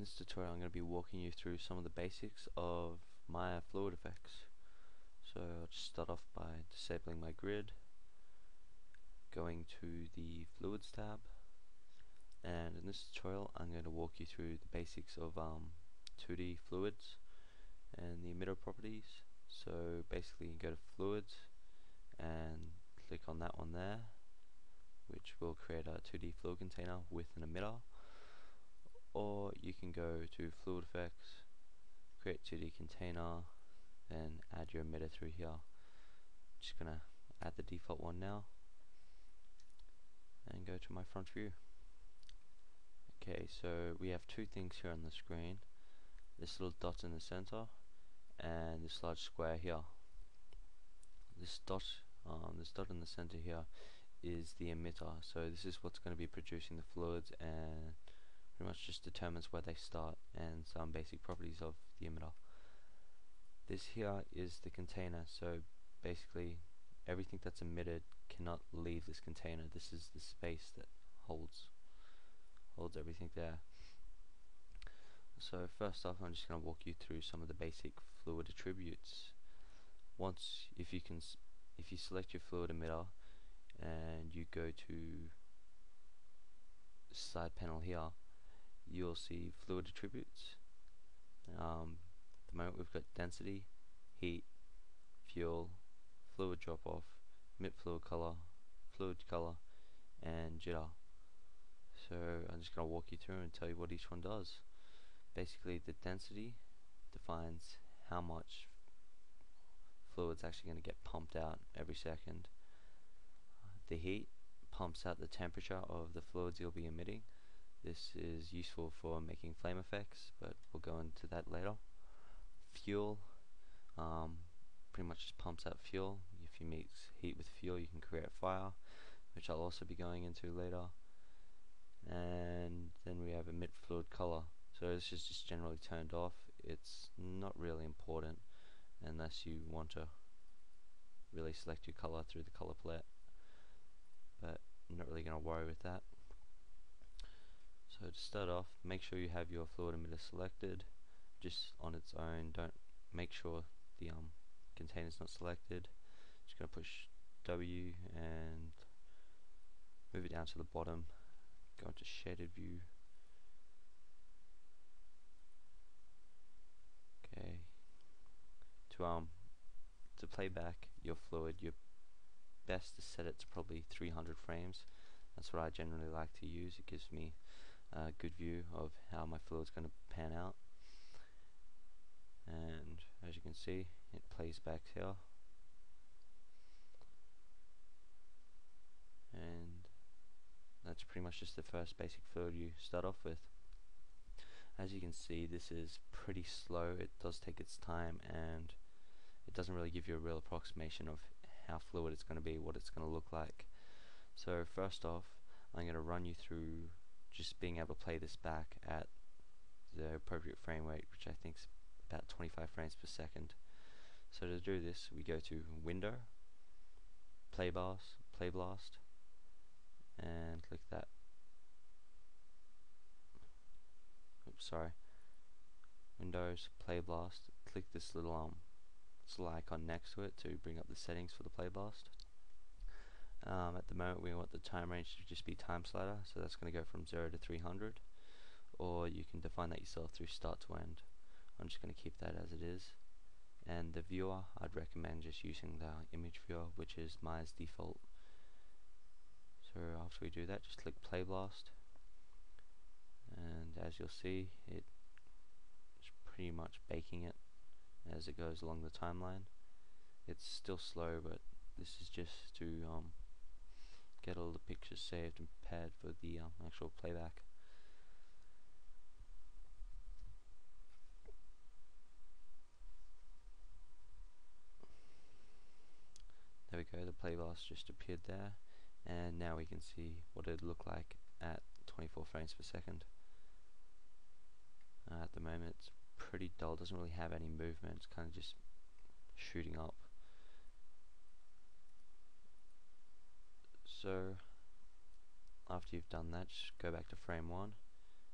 In this tutorial I'm going to be walking you through some of the basics of Maya fluid effects. So I'll just start off by disabling my grid, going to the fluids tab, and in this tutorial I'm going to walk you through the basics of um, 2D fluids and the emitter properties. So basically you go to fluids and click on that one there which will create a 2D fluid container with an emitter or you can go to fluid effects create 2D container then add your emitter through here. Just gonna add the default one now and go to my front view. Okay so we have two things here on the screen. This little dot in the center and this large square here. This dot um, this dot in the center here is the emitter. So this is what's going to be producing the fluids and pretty much just determines where they start and some basic properties of the emitter. This here is the container, so basically everything that's emitted cannot leave this container. This is the space that holds holds everything there. So first off I'm just going to walk you through some of the basic fluid attributes. Once if you can if you select your fluid emitter and you go to side panel here you'll see fluid attributes. Um, at the moment we've got density, heat, fuel, fluid drop off, emit fluid color, fluid color, and jitter. So I'm just going to walk you through and tell you what each one does. Basically the density defines how much fluid's actually going to get pumped out every second. The heat pumps out the temperature of the fluids you'll be emitting this is useful for making flame effects, but we'll go into that later. Fuel, um, pretty much just pumps out fuel. If you mix heat with fuel, you can create fire, which I'll also be going into later. And then we have emit fluid color. So this is just generally turned off. It's not really important unless you want to really select your color through the color palette. But I'm not really going to worry with that. So to start off, make sure you have your fluid emitter selected just on its own. Don't make sure the um, container is not selected. Just going to push W and move it down to the bottom. Go into shaded view. Okay. To um to play back your fluid, you're best to set it to probably 300 frames. That's what I generally like to use. It gives me a good view of how my fluid's going to pan out. And as you can see it plays back here. And that's pretty much just the first basic fluid you start off with. As you can see this is pretty slow. It does take its time and it doesn't really give you a real approximation of how fluid it's going to be what it's going to look like. So first off I'm going to run you through just being able to play this back at the appropriate frame rate which I think is about 25 frames per second. So to do this we go to window play blast play blast and click that. Oops sorry. Windows play blast click this little um this little icon next to it to bring up the settings for the play blast um, at the moment we want the time range to just be time slider, so that's going to go from 0 to 300, or you can define that yourself through start to end. I'm just going to keep that as it is. And the viewer, I'd recommend just using the image viewer, which is Maya's default. So after we do that, just click Play Blast, and as you'll see, it's pretty much baking it as it goes along the timeline. It's still slow, but this is just to um, get all the pictures saved and prepared for the um, actual playback. There we go, the play blast just appeared there and now we can see what it'd look like at 24 frames per second. Uh, at the moment it's pretty dull, doesn't really have any movement, it's kind of just shooting up. So after you've done that just go back to frame 1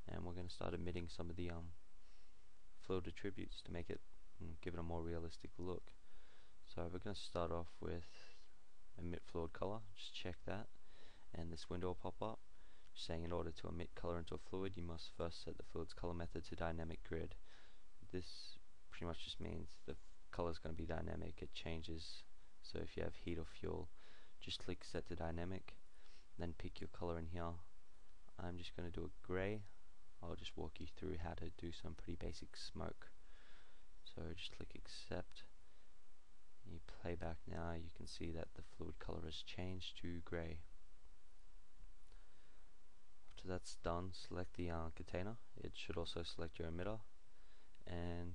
and we're going to start emitting some of the um, fluid attributes to make it mm, give it a more realistic look. So we're going to start off with emit fluid color, just check that, and this window will pop up saying in order to emit color into a fluid you must first set the fluid's color method to dynamic grid. This pretty much just means the color is going to be dynamic, it changes, so if you have heat or fuel just click set to dynamic, then pick your color in here. I'm just going to do a gray, I'll just walk you through how to do some pretty basic smoke. So just click accept, you play back now, you can see that the fluid color has changed to gray. After that's done select the uh, container. It should also select your emitter. And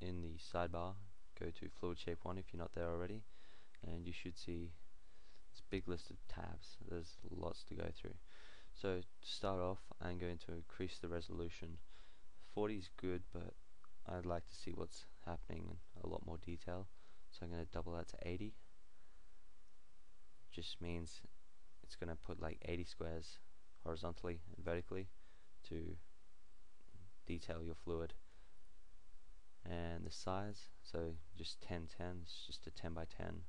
in the sidebar go to fluid shape 1 if you're not there already and you should see this big list of tabs. There's lots to go through. So to start off I'm going to increase the resolution. 40 is good but I'd like to see what's happening in a lot more detail. So I'm going to double that to 80 just means it's going to put like 80 squares horizontally and vertically to detail your fluid. And the size so just 10 10 it's just a 10 by 10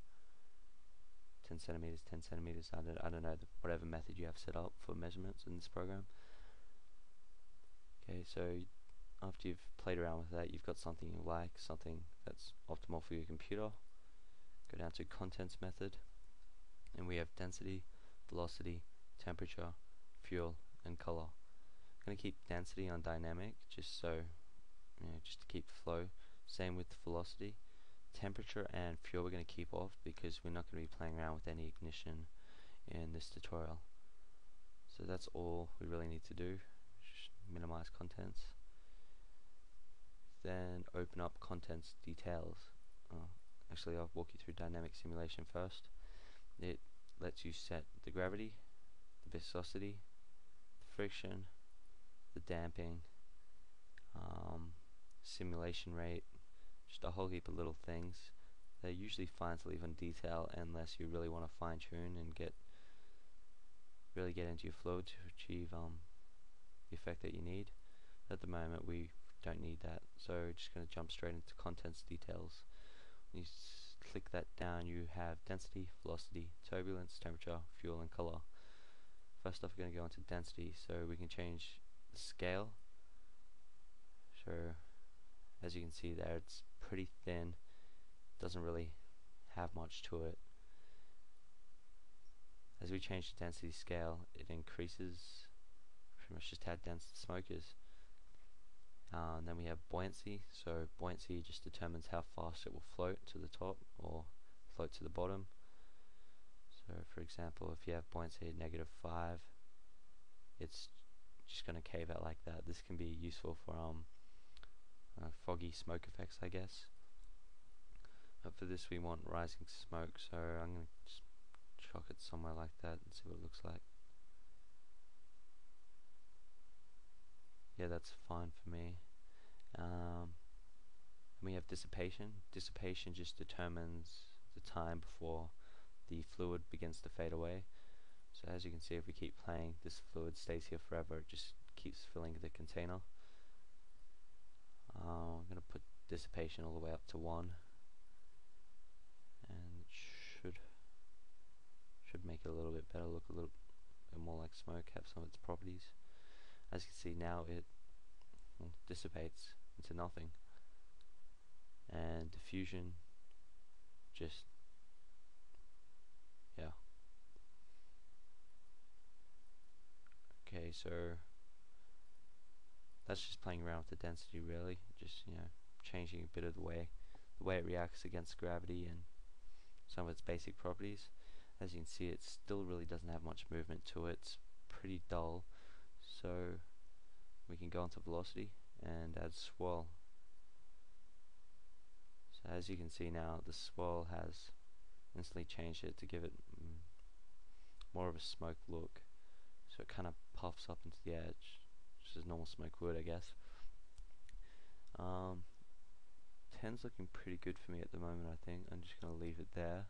10 centimeters 10 centimeters I don't, I don't know the, whatever method you have set up for measurements in this program okay so after you've played around with that you've got something you like something that's optimal for your computer go down to contents method and we have density velocity temperature fuel and color. I'm going to keep density on dynamic just so, you know, just to keep flow. Same with velocity. Temperature and fuel we're going to keep off because we're not going to be playing around with any ignition in this tutorial. So that's all we really need to do. Just minimize contents. Then open up contents details. Oh, actually I'll walk you through dynamic simulation first. It lets you set the gravity, the viscosity, the friction, the damping, um, simulation rate, just a whole heap of little things. They're usually fine to leave in detail unless you really want to fine tune and get really get into your flow to achieve um, the effect that you need. At the moment we don't need that so we're just going to jump straight into contents details. When you click that down you have density, velocity, turbulence, temperature, fuel and color. First off we're going to go into density so we can change the scale. So as you can see there it's pretty thin, doesn't really have much to it. As we change the density scale it increases pretty much just how dense the smoke is. Uh, and then we have buoyancy, so buoyancy just determines how fast it will float to the top or float to the bottom. So for example, if you have buoyancy at negative 5, it's just going to cave out like that. This can be useful for um, uh, foggy smoke effects, I guess. But for this we want rising smoke, so I'm going to just chuck it somewhere like that and see what it looks like. Yeah, that's fine for me. Um, we have dissipation. Dissipation just determines the time before the fluid begins to fade away. So as you can see if we keep playing this fluid stays here forever, it just keeps filling the container. Uh, I'm going to put dissipation all the way up to 1 and it should should make it a little bit better, look a little bit more like smoke, have some of its properties. As you can see now it dissipates into nothing. And diffusion just yeah. Okay so that's just playing around with the density really. Just you know changing a bit of the way the way it reacts against gravity and some of its basic properties. As you can see it still really doesn't have much movement to it. It's pretty dull. So we can go into velocity and add swirl. So as you can see now the swirl has instantly changed it to give it mm, more of a smoke look. So it kind of puffs up into the edge just normal smoke would I guess. Um, 10's looking pretty good for me at the moment I think. I'm just going to leave it there